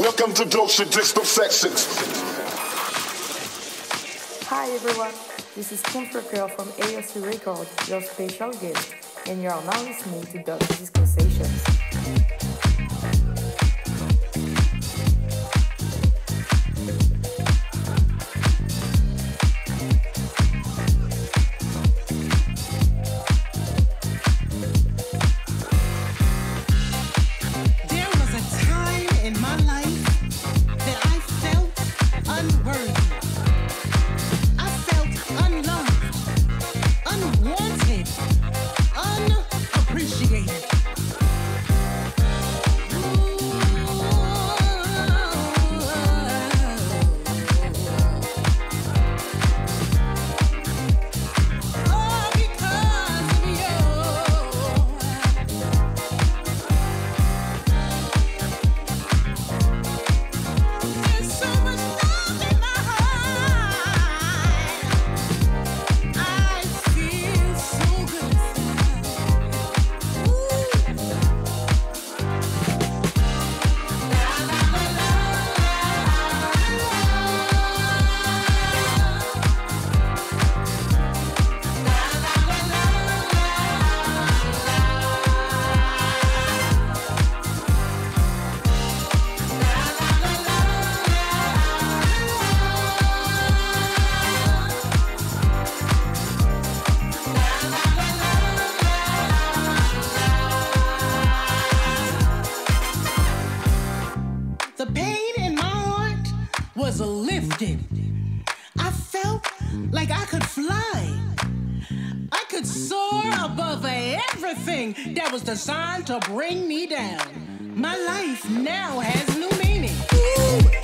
Welcome to Doche Disco Sessions. Hi everyone, this is Contrecoeur from AOC Records, your special guest, and you are now listening to Doche Disco to bring me down. My life now has new meaning. It's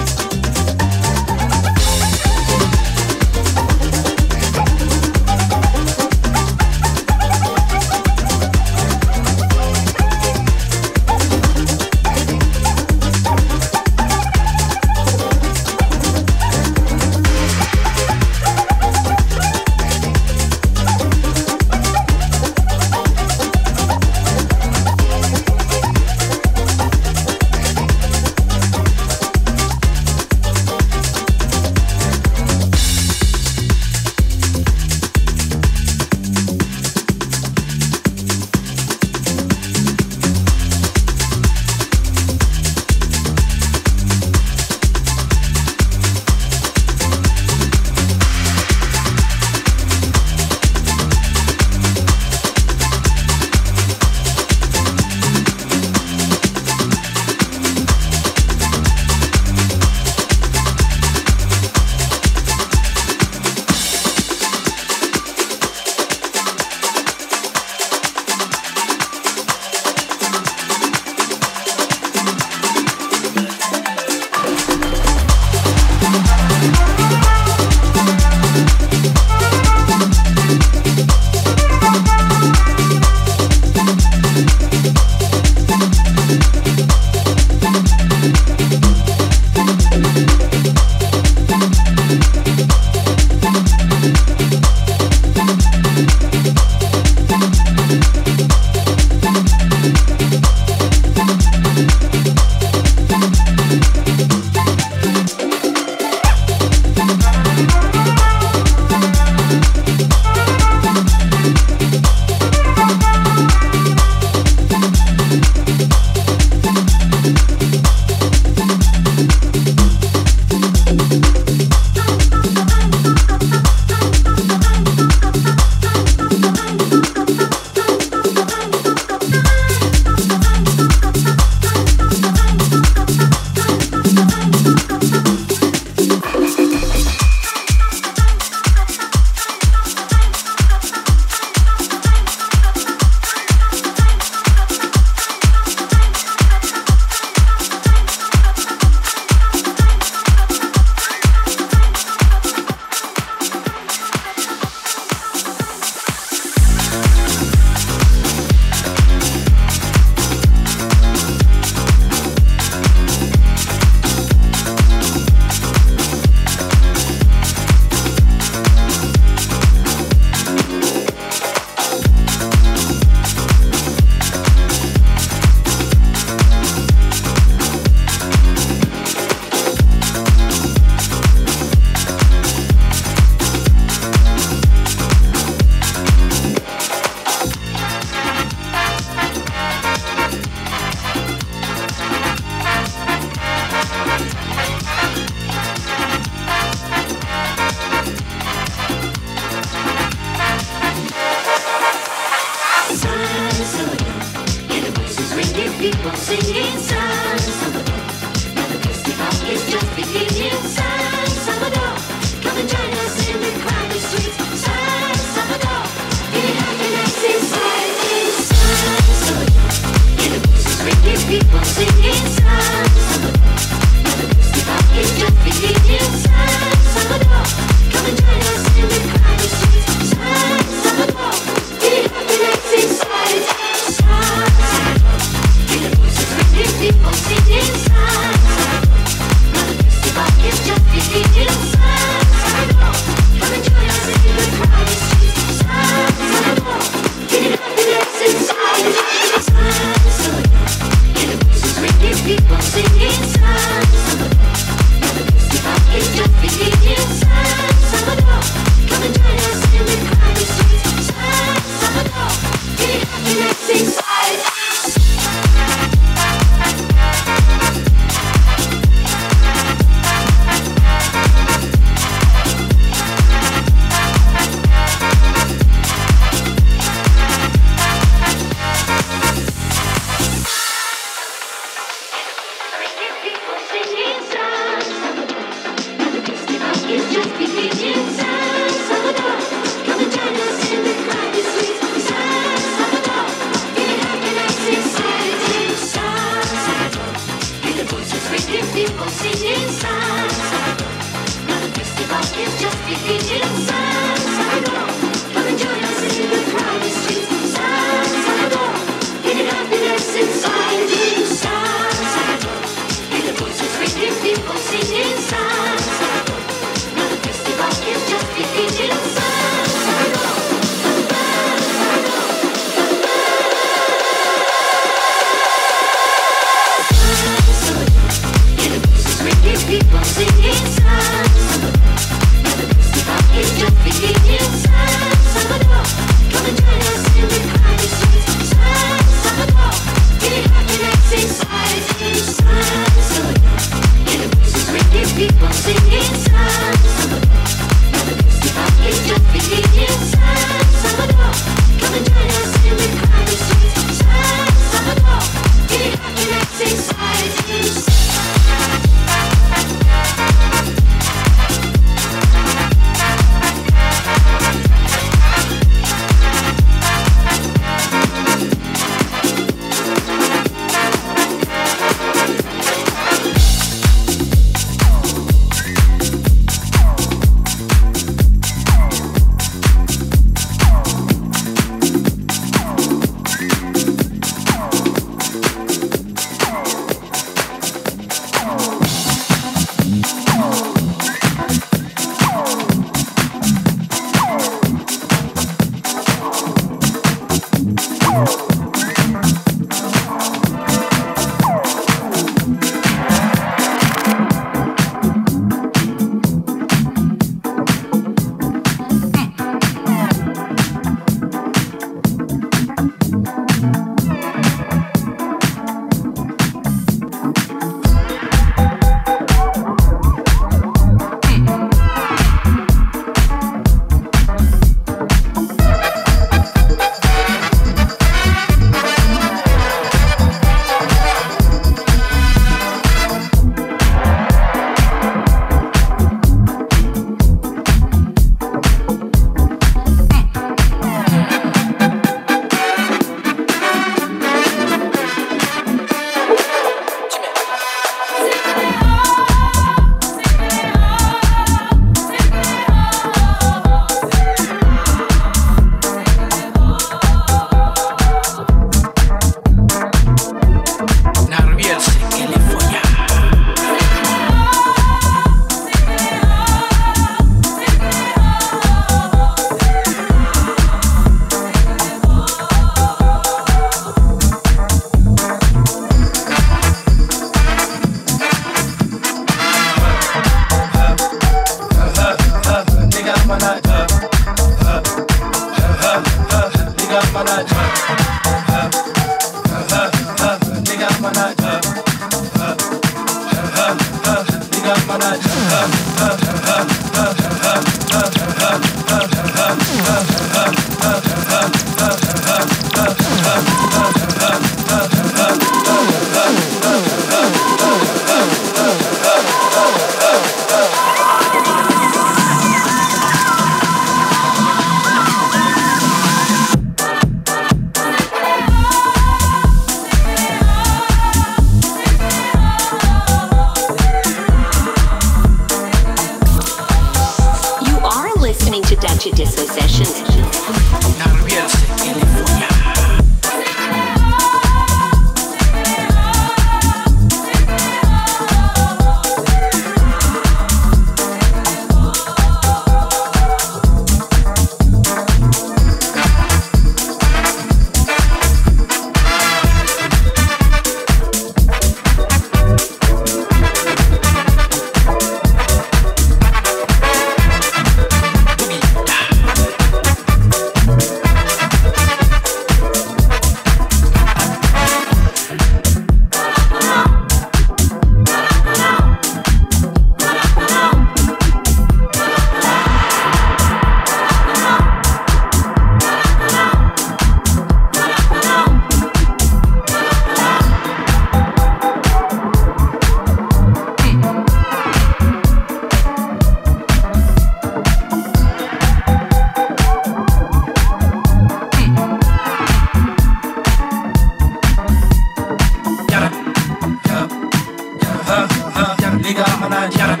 nigga, I'm a Nigerian.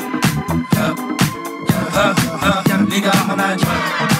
Yeah, yeah, yeah, nigga, I'm a Nigerian.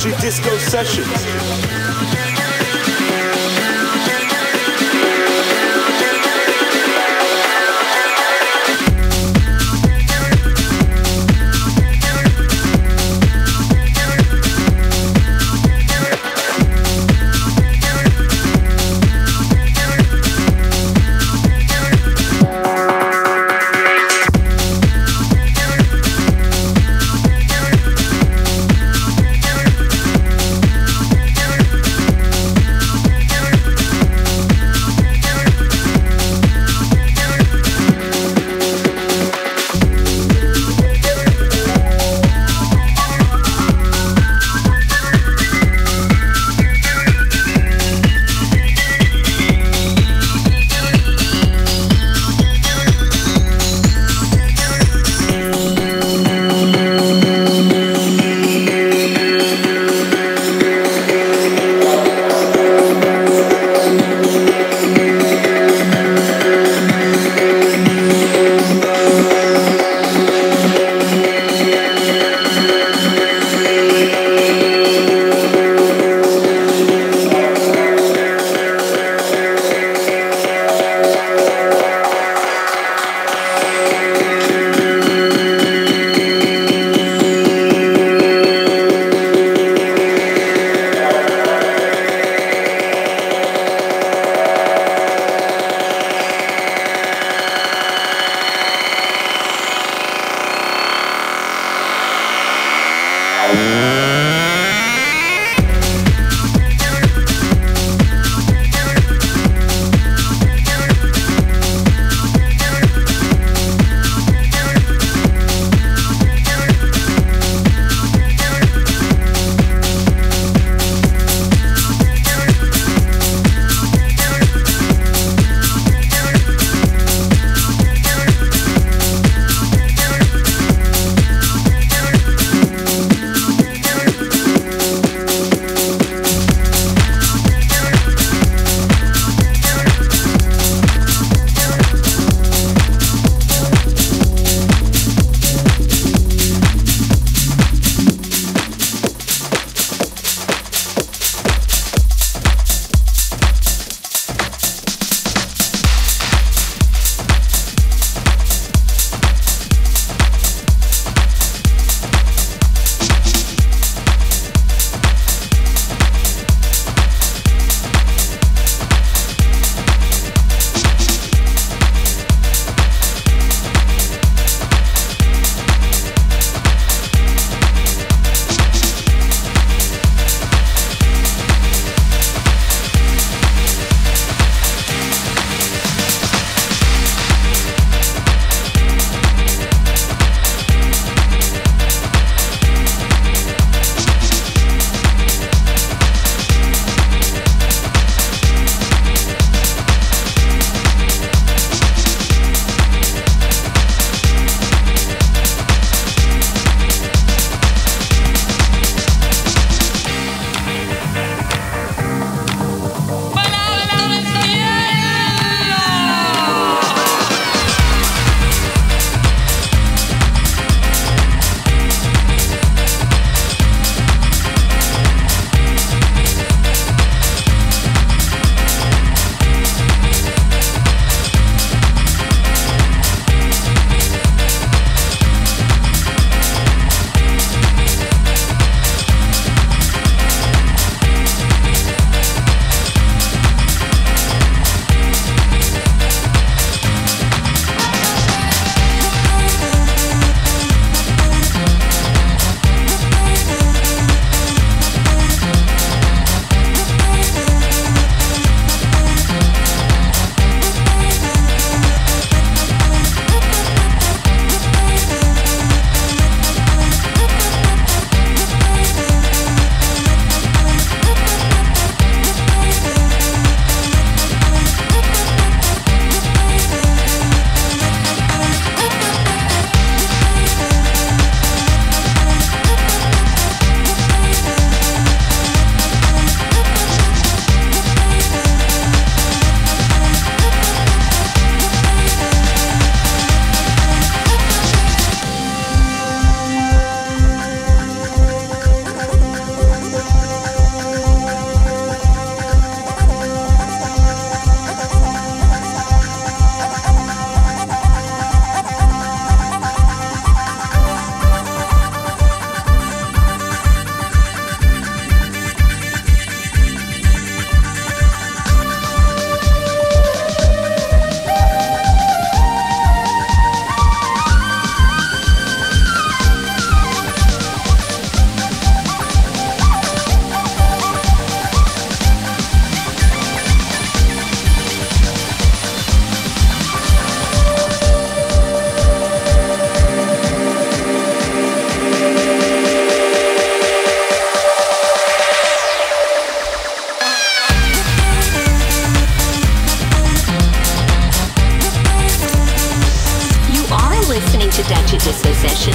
Doche Disco Sessions. Doche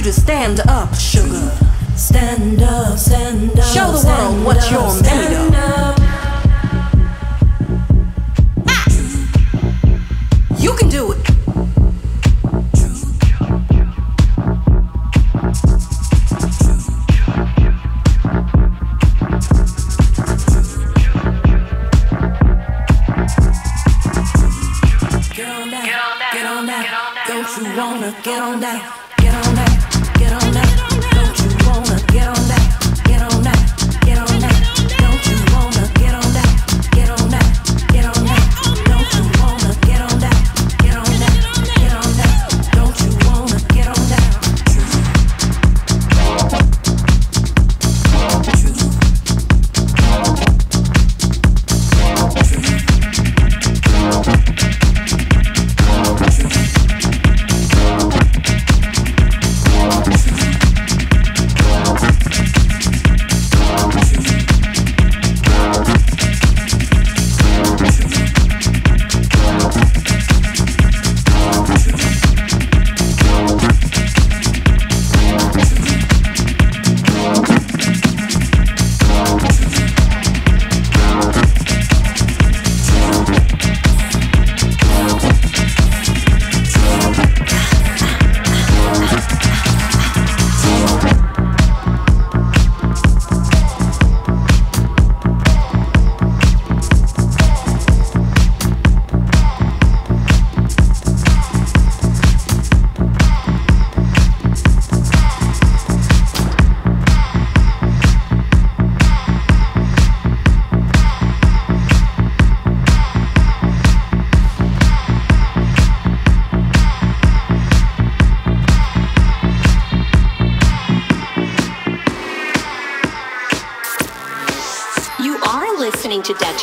you to stand up, sugar. Stand up, stand up. Show the world what up, you're made of. You can do it.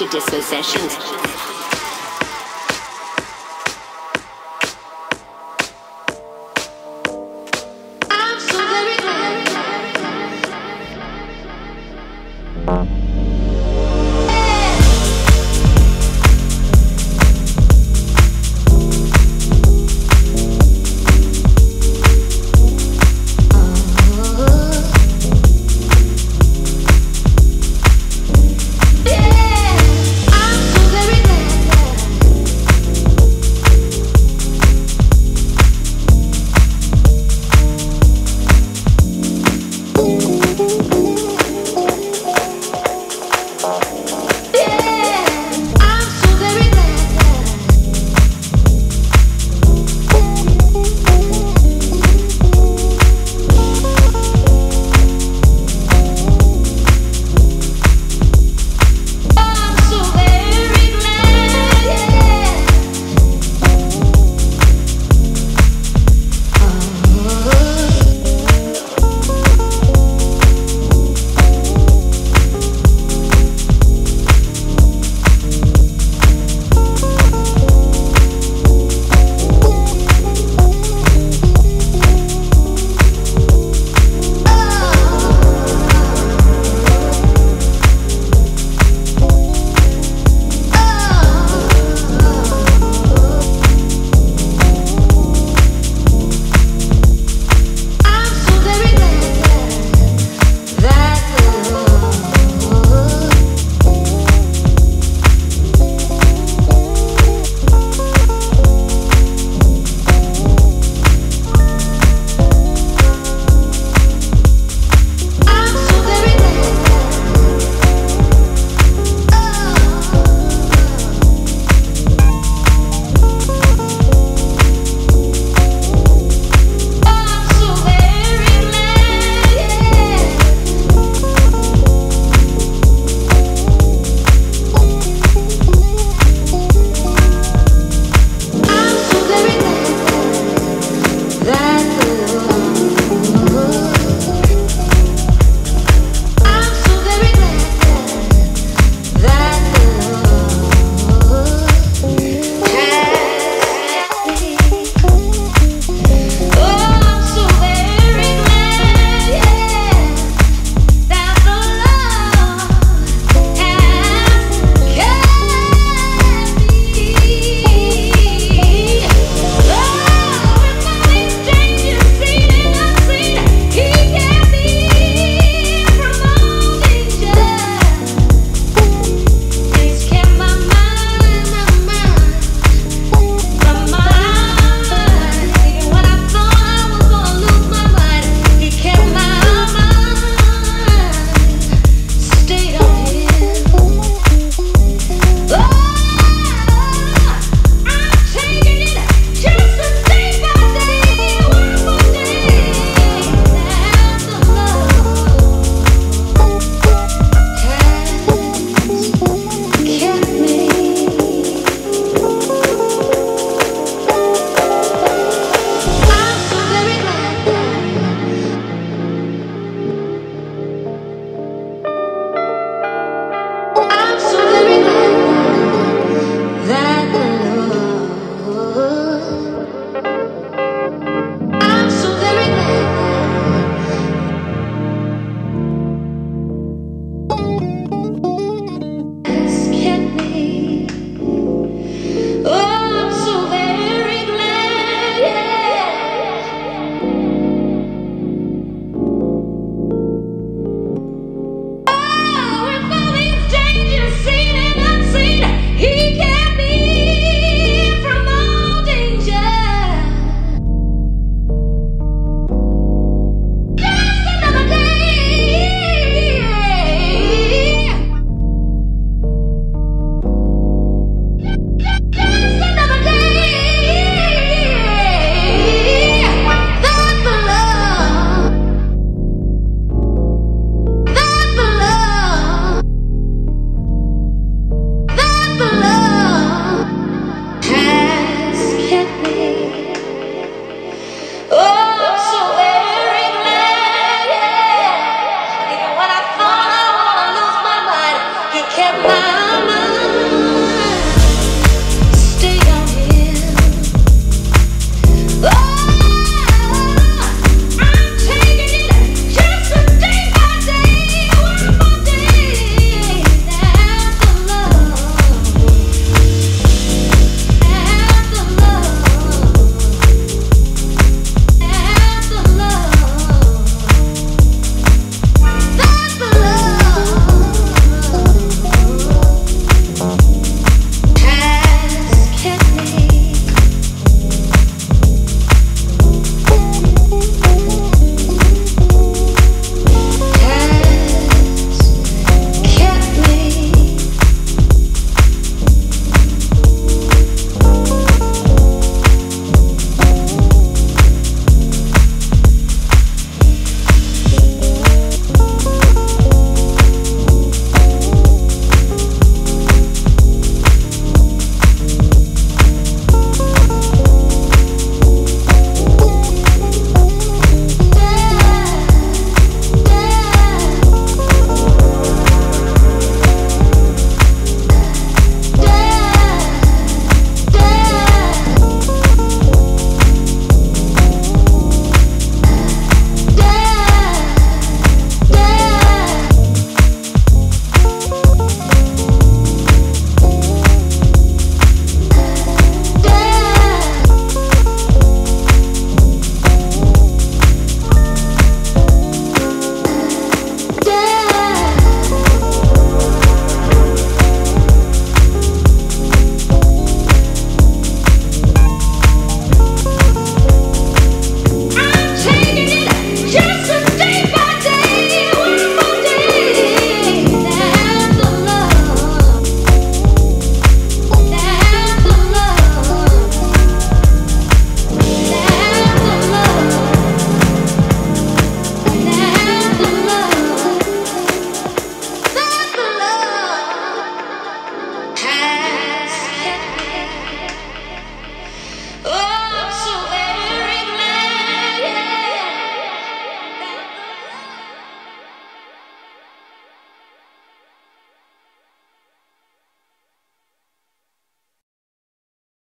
Disco Sessions.